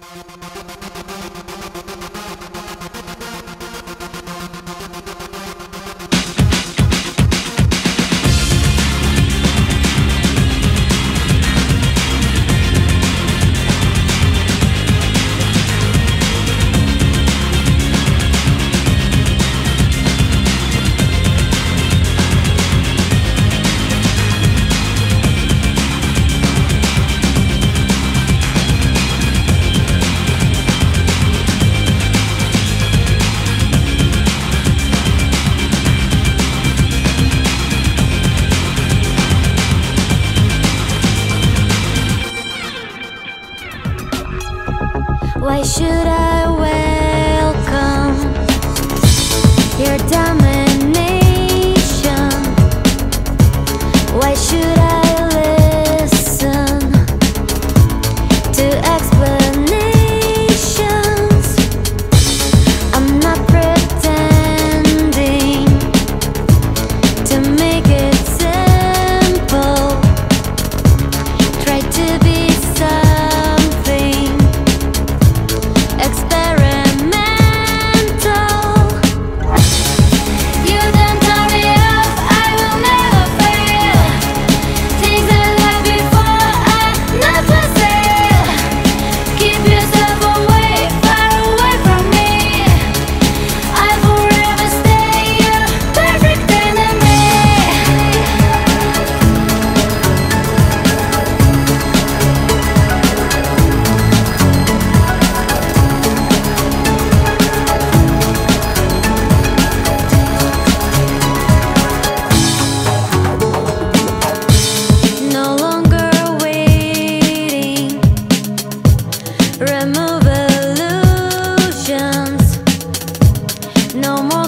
No, no, no. Why should I no more.